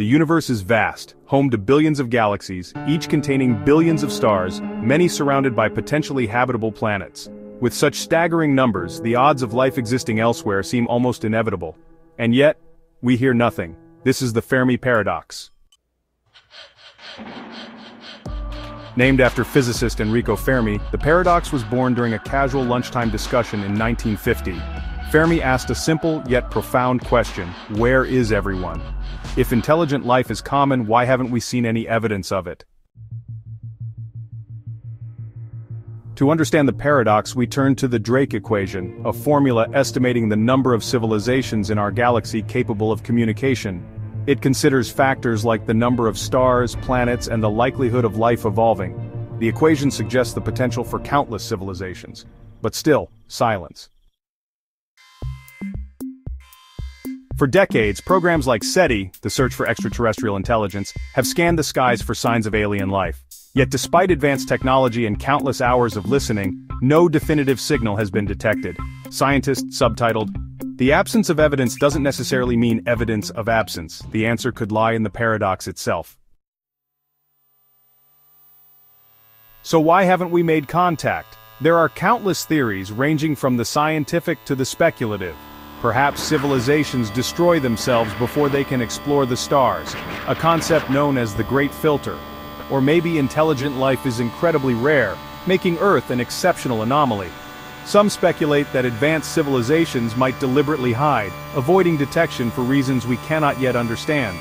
The universe is vast, home to billions of galaxies, each containing billions of stars, many surrounded by potentially habitable planets. With such staggering numbers, the odds of life existing elsewhere seem almost inevitable. And yet, we hear nothing. This is the Fermi paradox. Named after physicist Enrico Fermi, the paradox was born during a casual lunchtime discussion in 1950. Fermi asked a simple yet profound question, where is everyone? If intelligent life is common, why haven't we seen any evidence of it? To understand the paradox we turn to the Drake equation, a formula estimating the number of civilizations in our galaxy capable of communication. It considers factors like the number of stars, planets and the likelihood of life evolving. The equation suggests the potential for countless civilizations. But still, silence. For decades, programs like SETI, the search for extraterrestrial intelligence, have scanned the skies for signs of alien life. Yet despite advanced technology and countless hours of listening, no definitive signal has been detected. Scientists subtitled, The absence of evidence doesn't necessarily mean evidence of absence. The answer could lie in the paradox itself. So why haven't we made contact? There are countless theories ranging from the scientific to the speculative. Perhaps civilizations destroy themselves before they can explore the stars, a concept known as the Great Filter. Or maybe intelligent life is incredibly rare, making Earth an exceptional anomaly. Some speculate that advanced civilizations might deliberately hide, avoiding detection for reasons we cannot yet understand.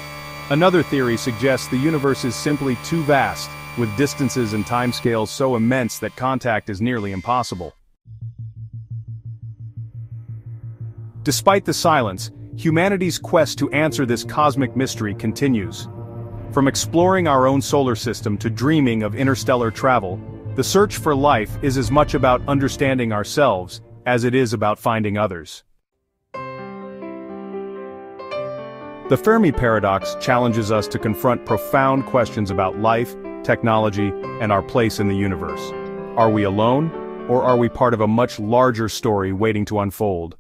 Another theory suggests the universe is simply too vast, with distances and timescales so immense that contact is nearly impossible. Despite the silence, humanity's quest to answer this cosmic mystery continues. From exploring our own solar system to dreaming of interstellar travel, the search for life is as much about understanding ourselves as it is about finding others. The Fermi paradox challenges us to confront profound questions about life, technology, and our place in the universe. Are we alone, or are we part of a much larger story waiting to unfold?